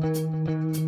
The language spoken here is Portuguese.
Música